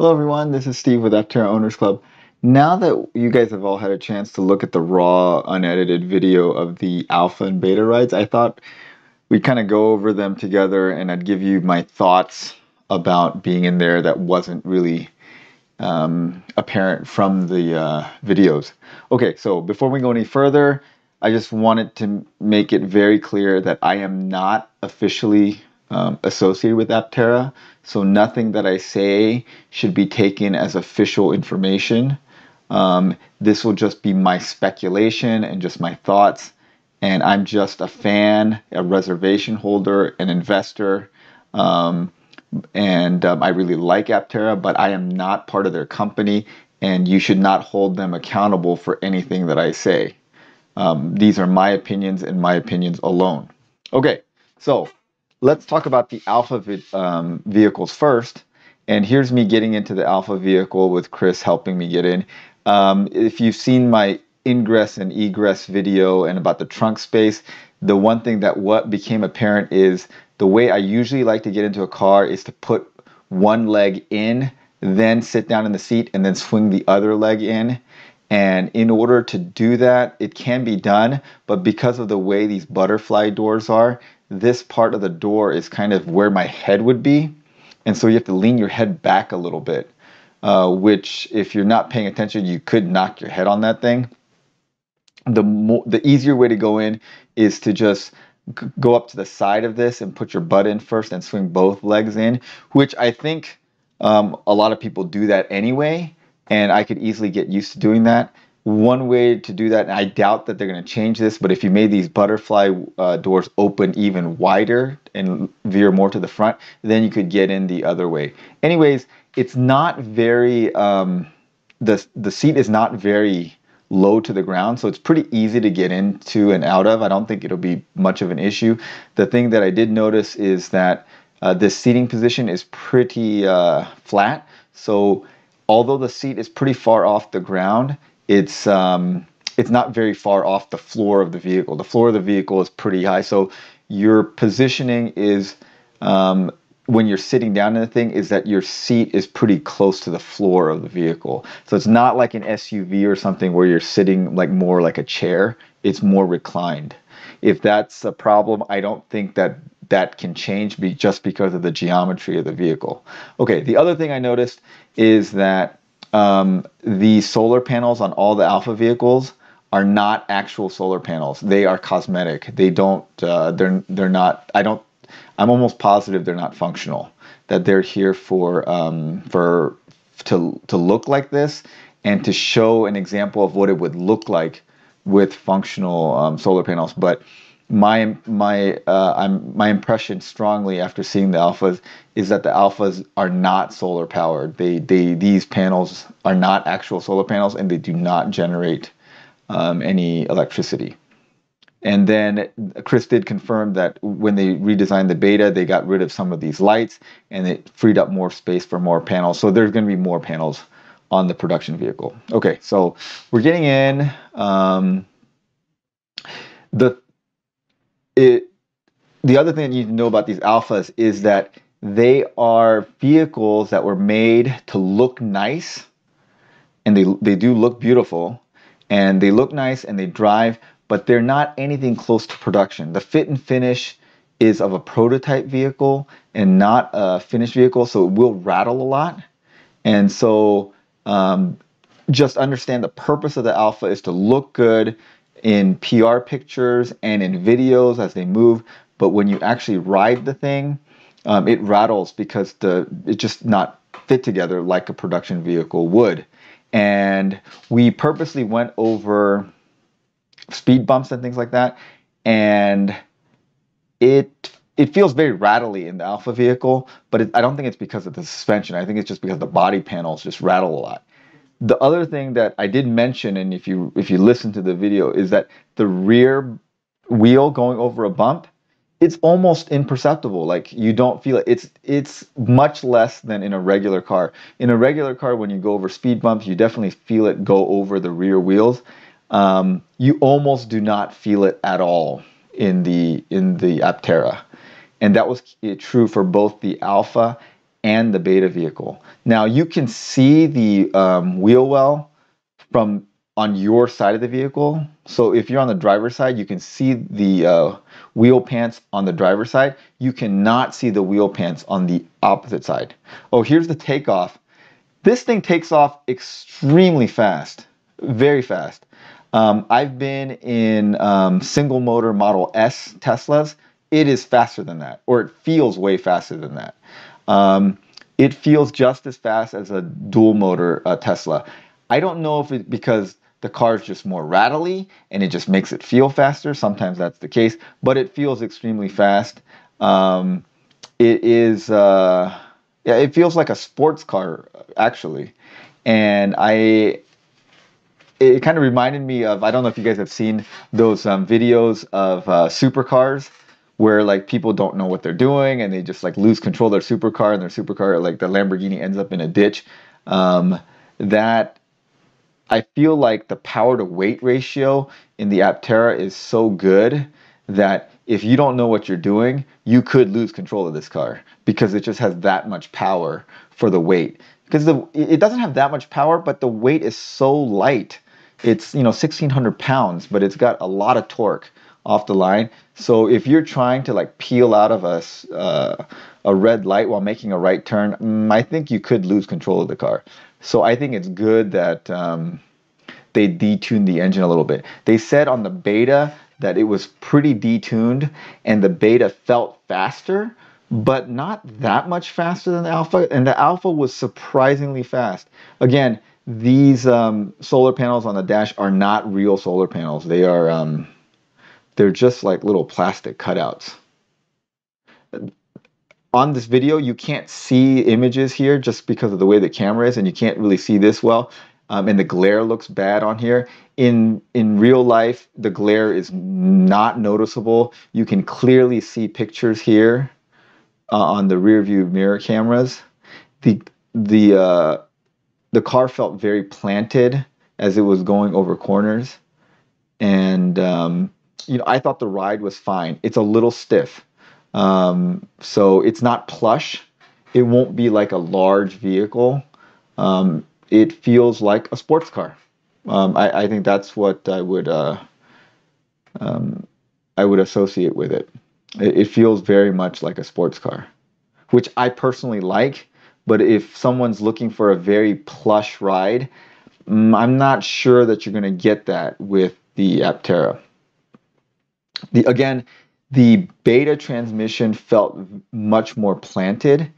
Hello everyone, this is Steve with Aptera Owners Club. Now that you guys have all had a chance to look at the raw, unedited video of the alpha and beta rides, I thought we'd kind of go over them together and I'd give you my thoughts about being in there that wasn't really um, apparent from the uh, videos. Okay, so before we go any further, I just wanted to make it very clear that I am not officially um, associated with Aptera, so nothing that I say should be taken as official information. Um, this will just be my speculation and just my thoughts. And I'm just a fan, a reservation holder, an investor. Um, and um, I really like Aptera, but I am not part of their company, and you should not hold them accountable for anything that I say. Um, these are my opinions and my opinions alone. Okay, so let's talk about the alpha um, vehicles first. And here's me getting into the alpha vehicle with Chris helping me get in. Um, if you've seen my ingress and egress video and about the trunk space, the one thing that what became apparent is the way I usually like to get into a car is to put one leg in, then sit down in the seat, and then swing the other leg in. And in order to do that, it can be done, but because of the way these butterfly doors are, this part of the door is kind of where my head would be. And so you have to lean your head back a little bit, uh, which if you're not paying attention, you could knock your head on that thing. The, the easier way to go in is to just go up to the side of this and put your butt in first and swing both legs in, which I think um, a lot of people do that anyway. And I could easily get used to doing that one way to do that, and I doubt that they're going to change this, but if you made these butterfly uh, doors open even wider and veer more to the front, then you could get in the other way. Anyways, it's not very, um, the, the seat is not very low to the ground, so it's pretty easy to get into and out of. I don't think it'll be much of an issue. The thing that I did notice is that uh, this seating position is pretty uh, flat, so although the seat is pretty far off the ground, it's um, it's not very far off the floor of the vehicle. The floor of the vehicle is pretty high, so your positioning is um, when you're sitting down in the thing is that your seat is pretty close to the floor of the vehicle. So it's not like an SUV or something where you're sitting like more like a chair. It's more reclined. If that's a problem, I don't think that that can change be just because of the geometry of the vehicle. Okay, the other thing I noticed is that um, the solar panels on all the Alpha vehicles are not actual solar panels. They are cosmetic. They don't. Uh, they're they're not. I don't. I'm almost positive they're not functional. That they're here for um, for to to look like this and to show an example of what it would look like with functional um, solar panels. But my my uh, I'm, my impression strongly after seeing the alphas is that the alphas are not solar powered. They they these panels are not actual solar panels and they do not generate um, any electricity. And then Chris did confirm that when they redesigned the beta, they got rid of some of these lights and it freed up more space for more panels. So there's going to be more panels on the production vehicle. Okay, so we're getting in. Um, the it the other thing that you need to know about these alphas is that they are vehicles that were made to look nice and they they do look beautiful and they look nice and they drive but they're not anything close to production. The fit and finish is of a prototype vehicle and not a finished vehicle so it will rattle a lot. And so um, just understand the purpose of the alpha is to look good in PR pictures and in videos as they move, but when you actually ride the thing, um, it rattles because the it just not fit together like a production vehicle would. And we purposely went over speed bumps and things like that, and it it feels very rattly in the Alpha vehicle, but it, I don't think it's because of the suspension. I think it's just because the body panels just rattle a lot the other thing that I did mention, and if you if you listen to the video, is that the rear wheel going over a bump, it's almost imperceptible. Like you don't feel it. It's it's much less than in a regular car. In a regular car, when you go over speed bumps, you definitely feel it go over the rear wheels. Um, you almost do not feel it at all in the in the Aptera, and that was true for both the Alpha and the beta vehicle. Now you can see the um, wheel well from on your side of the vehicle. So if you're on the driver's side, you can see the uh, wheel pants on the driver's side. You cannot see the wheel pants on the opposite side. Oh, here's the takeoff. This thing takes off extremely fast, very fast. Um, I've been in um, single motor Model S Teslas. It is faster than that, or it feels way faster than that. Um, it feels just as fast as a dual motor uh, Tesla. I don't know if it because the car is just more rattly and it just makes it feel faster. Sometimes that's the case, but it feels extremely fast. Um, it is, uh, yeah, it feels like a sports car actually, and I. It kind of reminded me of I don't know if you guys have seen those um, videos of uh, supercars where like people don't know what they're doing and they just like lose control of their supercar and their supercar like the Lamborghini ends up in a ditch. Um, that I feel like the power to weight ratio in the Aptera is so good that if you don't know what you're doing, you could lose control of this car because it just has that much power for the weight. Because the it doesn't have that much power, but the weight is so light. It's you know 1600 pounds, but it's got a lot of torque off the line. So if you're trying to like peel out of a uh, a red light while making a right turn, mm, I think you could lose control of the car. So I think it's good that um, they detuned the engine a little bit. They said on the beta that it was pretty detuned and the beta felt faster, but not that much faster than the alpha. And the alpha was surprisingly fast. Again, these um, solar panels on the dash are not real solar panels. They are um, they're just like little plastic cutouts on this video, you can't see images here just because of the way the camera is, and you can't really see this well. Um, and the glare looks bad on here. In in real life, the glare is not noticeable. You can clearly see pictures here uh, on the rear view mirror cameras. The the uh, the car felt very planted as it was going over corners, and um, you know I thought the ride was fine. It's a little stiff um, so it's not plush. It won't be like a large vehicle. Um, it feels like a sports car. Um, I, I, think that's what I would uh, um, I would associate with it. it. It feels very much like a sports car, which I personally like. But if someone's looking for a very plush ride, mm, I'm not sure that you're going to get that with the Aptera. The again, the beta transmission felt much more planted,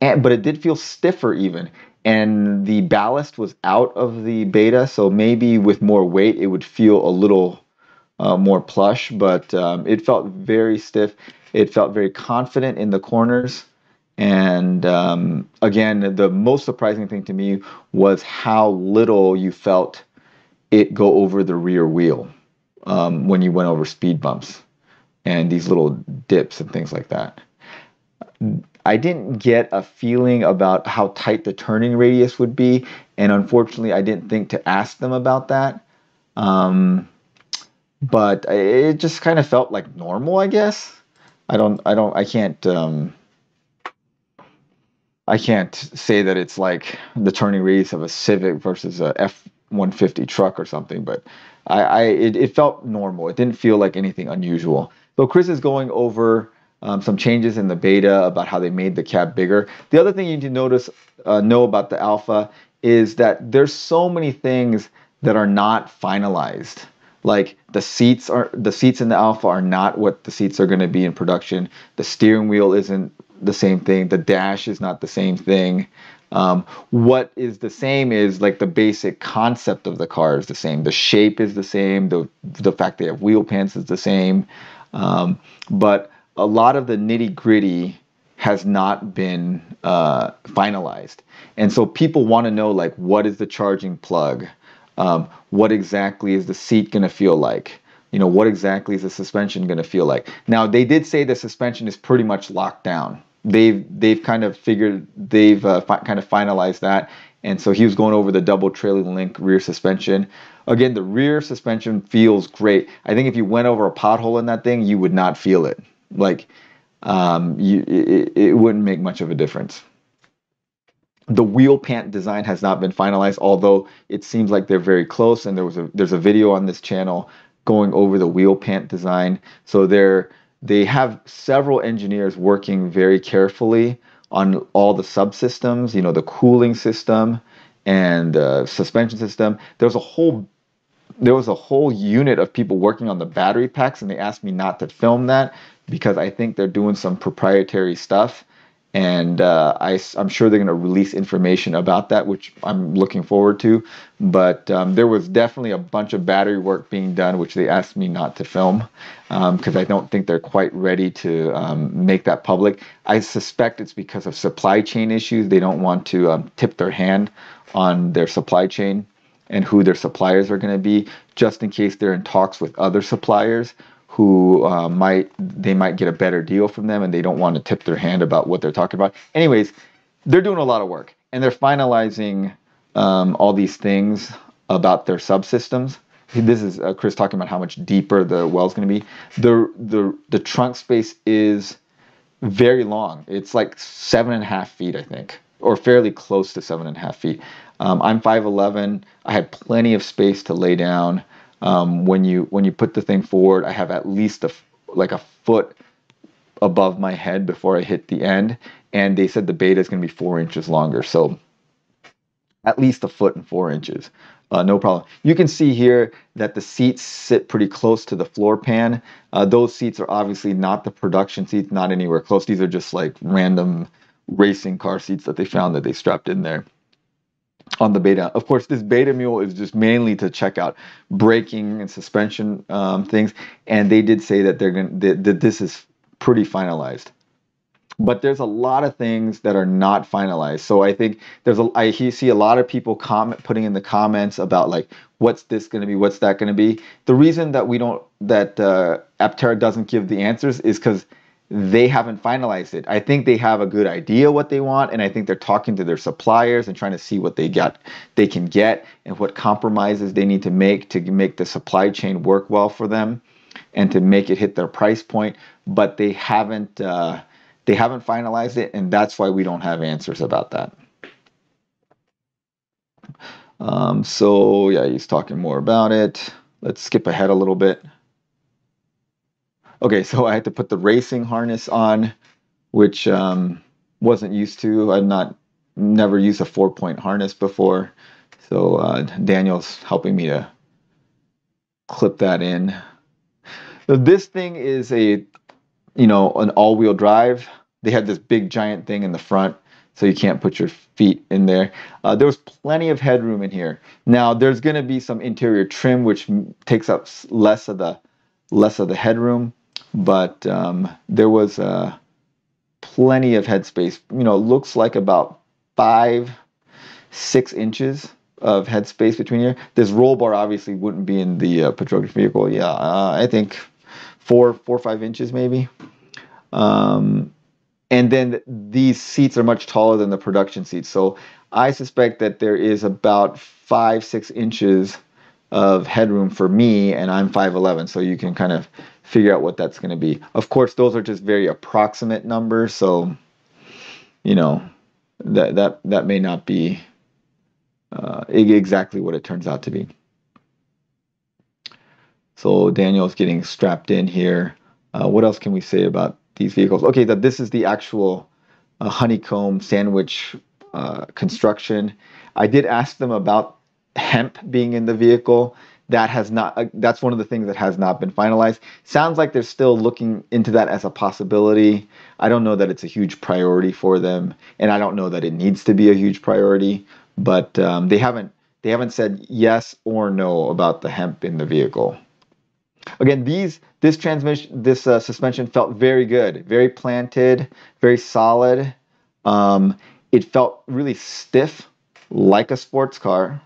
and, but it did feel stiffer even. And the ballast was out of the beta, so maybe with more weight it would feel a little uh, more plush, but um, it felt very stiff. It felt very confident in the corners. And um, again, the most surprising thing to me was how little you felt it go over the rear wheel um, when you went over speed bumps and these little dips and things like that. I didn't get a feeling about how tight the turning radius would be, and unfortunately, I didn't think to ask them about that. Um, but it just kind of felt like normal, I guess. I don't, I don't, I can't, um, I can't say that it's like the turning radius of a Civic versus a F 150 truck or something, but I, I it, it felt normal. It didn't feel like anything unusual. So Chris is going over um, some changes in the beta about how they made the cab bigger. The other thing you need to notice, uh, know about the Alpha is that there's so many things that are not finalized. Like the seats are the seats in the Alpha are not what the seats are going to be in production. The steering wheel isn't the same thing. The dash is not the same thing. Um, what is the same is like the basic concept of the car is the same. The shape is the same. The the fact they have wheel pants is the same. Um, but a lot of the nitty gritty has not been uh, finalized. And so people want to know like what is the charging plug? Um, what exactly is the seat going to feel like? You know, what exactly is the suspension going to feel like? Now, they did say the suspension is pretty much locked down. They've they've kind of figured they've uh, fi- kind of finalized that, and so he was going over the double trailing link rear suspension. Again, the rear suspension feels great. I think if you went over a pothole in that thing, you would not feel it. Like, um, you, it, it wouldn't make much of a difference. the wheel pant design has not been finalized, although it seems like they're very close. And there was a there's a video on this channel going over the wheel pant design. So they're they have several engineers working very carefully on all the subsystems. You know, the cooling system and the suspension system. There's a whole there was a whole unit of people working on the battery packs, and they asked me not to film that because I think they're doing some proprietary stuff. And uh, I, am sure they're going to release information about that, which I'm looking forward to. But um, there was definitely a bunch of battery work being done, which they asked me not to film because um, I don't think they're quite ready to um, make that public. I suspect it's because of supply chain issues. They don't want to um, tip their hand on their supply chain and who their suppliers are going to be, just in case they're in talks with other suppliers who uh, might they might get a better deal from them, and they don't want to tip their hand about what they're talking about. Anyways, they're doing a lot of work, and they're finalizing um, all these things about their subsystems. This is uh, Chris talking about how much deeper the well is going to be. The the the trunk space is very long. It's like seven and a half feet, I think, or fairly close to seven and a half feet. Um, I'm 5'11. I had plenty of space to lay down. Um, when you when you put the thing forward, I have at least a like a foot above my head before I hit the end. And they said the beta is going to be four inches longer, so at least a foot and four inches. Uh, no problem. You can see here that the seats sit pretty close to the floor pan. Uh, those seats are obviously not the production seats, not anywhere close. These are just like random racing car seats that they found that they strapped in there on the beta. Of course, this beta mule is just mainly to check out braking and suspension um, things, and they did say that they're going that, that this is pretty finalized. But there's a lot of things that are not finalized. So I think there's a I see a lot of people comment putting in the comments about like what's this going to be, what's that going to be. The reason that we don't that uh, Aptera doesn't give the answers is because they haven't finalized it. I think they have a good idea what they want, and I think they're talking to their suppliers and trying to see what they got, they can get, and what compromises they need to make to make the supply chain work well for them, and to make it hit their price point. But they haven't, uh, they haven't finalized it, and that's why we don't have answers about that. Um, so yeah, he's talking more about it. Let's skip ahead a little bit. Okay, so I had to put the racing harness on, which um, wasn't used to. I'd not never used a four point harness before, so uh, Daniel's helping me to clip that in. So this thing is a, you know, an all wheel drive. They had this big giant thing in the front, so you can't put your feet in there. Uh, there was plenty of headroom in here. Now there's going to be some interior trim which takes up less of the less of the headroom but um, there was uh, plenty of headspace. You know, looks like about five, six inches of headspace between here. This roll bar obviously wouldn't be in the uh, vehicle. Yeah, uh, I think four, four or five inches maybe. Um, and then these seats are much taller than the production seats. So I suspect that there is about five, six inches of headroom for me, and I'm 5'11. So you can kind of figure out what that's going to be. Of course, those are just very approximate numbers, so you know that that that may not be uh, exactly what it turns out to be. So Daniel's getting strapped in here. Uh, what else can we say about these vehicles? Okay, that this is the actual uh, honeycomb sandwich uh, construction. I did ask them about hemp being in the vehicle that has not uh, that's one of the things that has not been finalized. Sounds like they're still looking into that as a possibility. I don't know that it's a huge priority for them and i don't know that it needs to be a huge priority but um, they haven't they haven't said yes or no about the hemp in the vehicle. Again these this transmission this uh, suspension felt very good very planted very solid. Um, it felt really stiff like a sports car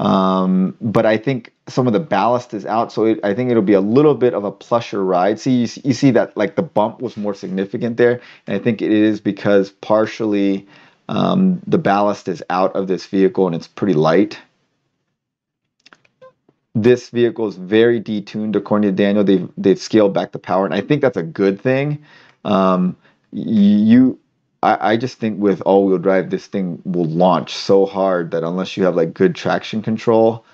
um, but I think some of the ballast is out, so it, I think it'll be a little bit of a plusher ride. See, you, you see that like the bump was more significant there, and I think it is because partially um, the ballast is out of this vehicle and it's pretty light. This vehicle is very detuned, according to Daniel. They've they've scaled back the power, and I think that's a good thing. Um, you I, I just think with all-wheel drive, this thing will launch so hard that unless you have like good traction control,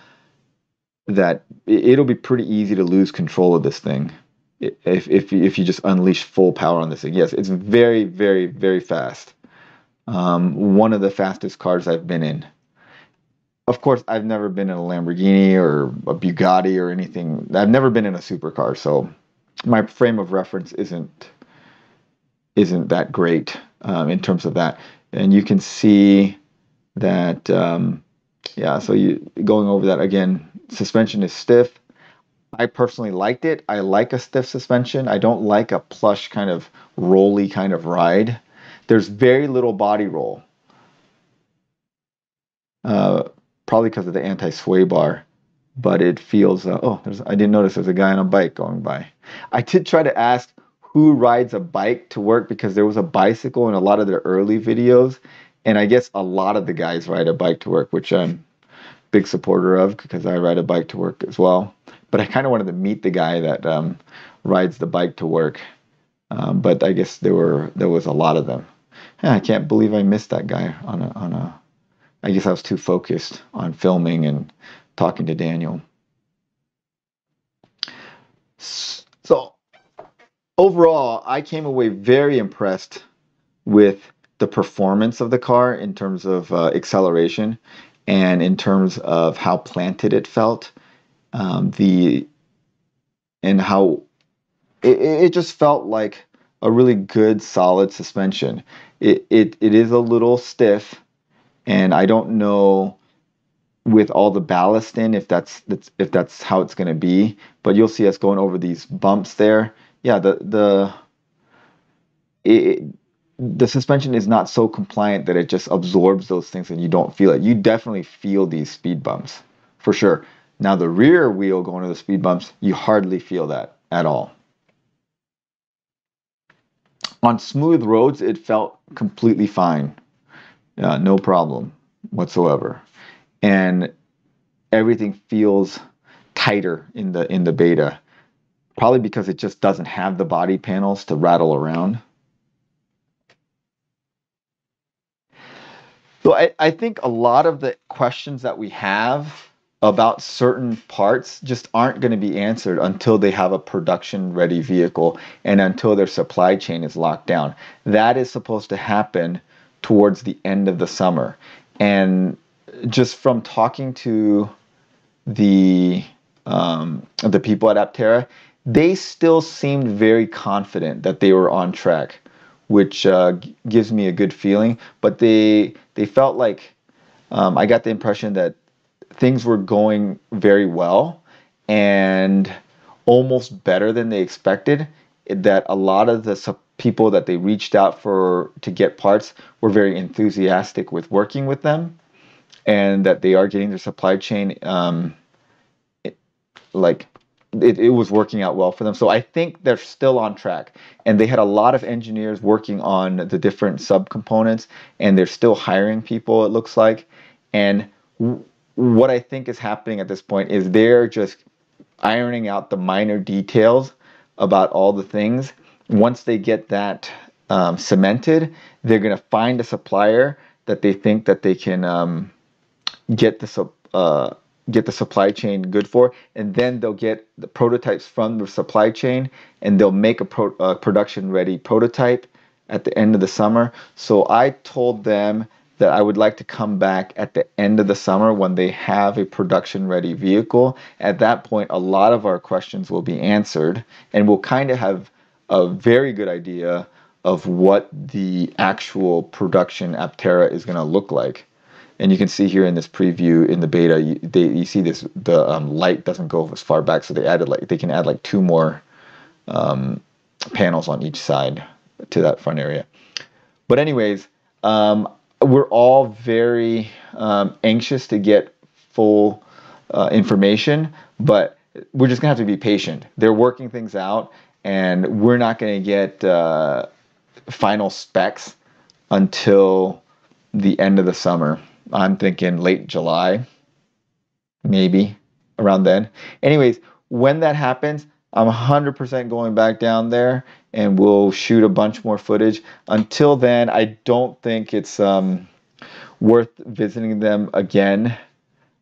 that it'll be pretty easy to lose control of this thing if if if you just unleash full power on this thing. Yes, it's very very very fast. Um, one of the fastest cars I've been in. Of course, I've never been in a Lamborghini or a Bugatti or anything. I've never been in a supercar, so my frame of reference isn't isn't that great um, in terms of that. And you can see that, um, yeah. So you going over that again. Suspension is stiff. I personally liked it. I like a stiff suspension. I don't like a plush kind of rolly kind of ride. There's very little body roll. Uh, probably because of the anti-sway bar, but it feels. Uh, oh, I didn't notice there's a guy on a bike going by. I did try to ask who rides a bike to work because there was a bicycle in a lot of their early videos, and I guess a lot of the guys ride a bike to work, which I'm big supporter of because I ride a bike to work as well. But I kind of wanted to meet the guy that um, rides the bike to work. Um, but I guess there were there was a lot of them. Yeah, I can't believe I missed that guy on a on a. I guess I was too focused on filming and talking to Daniel. Overall, I came away very impressed with the performance of the car in terms of uh, acceleration and in terms of how planted it felt. Um, the and how it, it just felt like a really good solid suspension. It, it it is a little stiff, and I don't know with all the ballast in if that's, that's if that's how it's going to be. But you'll see us going over these bumps there. Yeah, the the it, the suspension is not so compliant that it just absorbs those things and you don't feel it. You definitely feel these speed bumps for sure. Now the rear wheel going to the speed bumps, you hardly feel that at all. On smooth roads, it felt completely fine. Uh, no problem whatsoever. And everything feels tighter in the in the beta. Probably because it just doesn't have the body panels to rattle around. So I, I think a lot of the questions that we have about certain parts just aren't going to be answered until they have a production ready vehicle and until their supply chain is locked down. That is supposed to happen towards the end of the summer. And just from talking to the um, the people at Aptera, they still seemed very confident that they were on track which uh, gives me a good feeling. But they they felt like um, I got the impression that things were going very well and almost better than they expected. That a lot of the people that they reached out for to get parts were very enthusiastic with working with them, and that they are getting their supply chain um, like it, it was working out well for them. So I think they're still on track. And they had a lot of engineers working on the different subcomponents, and they're still hiring people, it looks like. And w- what I think is happening at this point is they're just ironing out the minor details about all the things. Once they get that um, cemented, they're going to find a supplier that they think that they can um, get the uh, get the supply chain good for, and then they'll get the prototypes from the supply chain, and they'll make a pro, uh, production ready prototype at the end of the summer. So I told them that I would like to come back at the end of the summer when they have a production ready vehicle. At that point, a lot of our questions will be answered, and we'll kind of have a very good idea of what the actual production Aptera is going to look like and you can see here in this preview in the beta you, they, you see this the um, light doesn't go as far back so they added like they can add like two more um, panels on each side to that front area. But anyways um, we're all very um, anxious to get full uh, information but we're just gonna have to be patient. They're working things out and we're not gonna get uh, final specs until the end of the summer I'm thinking late July, maybe around then. Anyways, when that happens, I'm 100% going back down there and we'll shoot a bunch more footage. Until then, I don't think it's um, worth visiting them again.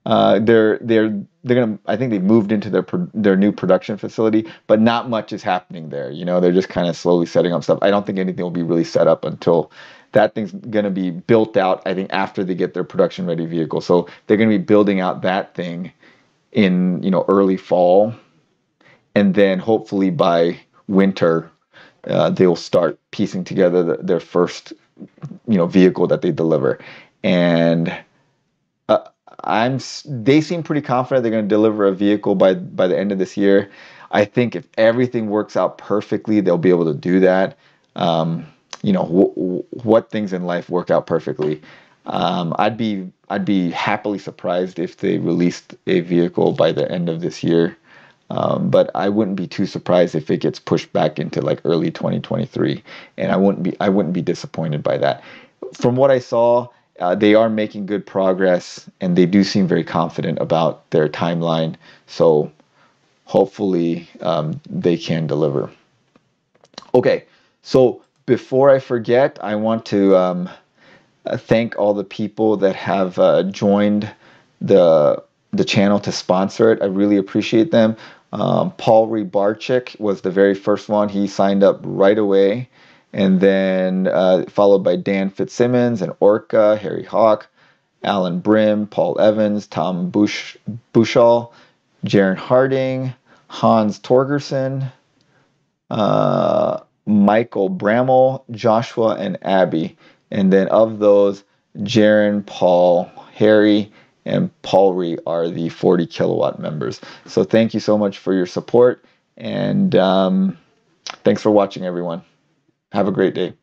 Uh, they're they're they're gonna. I think they moved into their their new production facility, but not much is happening there. You know, they're just kind of slowly setting up stuff. I don't think anything will be really set up until that thing's gonna be built out. I think after they get their production ready vehicle, so they're gonna be building out that thing in you know early fall, and then hopefully by winter uh, they'll start piecing together the, their first you know vehicle that they deliver. And uh, i'm they seem pretty confident they're going to deliver a vehicle by by the end of this year. I think if everything works out perfectly they'll be able to do that. Um, you know w- what things in life work out perfectly um, i'd be i'd be happily surprised if they released a vehicle by the end of this year um, but I wouldn't be too surprised if it gets pushed back into like early 2023, and I wouldn't be I wouldn't be disappointed by that. From what I saw, uh, they are making good progress, and they do seem very confident about their timeline. So hopefully um, they can deliver. Okay, so before I forget, I want to um, uh, thank all the people that have uh, joined the the channel to sponsor it. I really appreciate them. Um, Paul Rebarchik was the very first one. He signed up right away. And then uh, followed by Dan Fitzsimmons and Orca, Harry Hawk, Alan Brim, Paul Evans, Tom Bush, Bushall, Jaron Harding, Hans Torgerson, uh, Michael Bramall, Joshua, and Abby. And then of those, Jaron, Paul, Harry, and Paulry are the 40 kilowatt members. So thank you so much for your support and um, thanks for watching, everyone. Have a great day.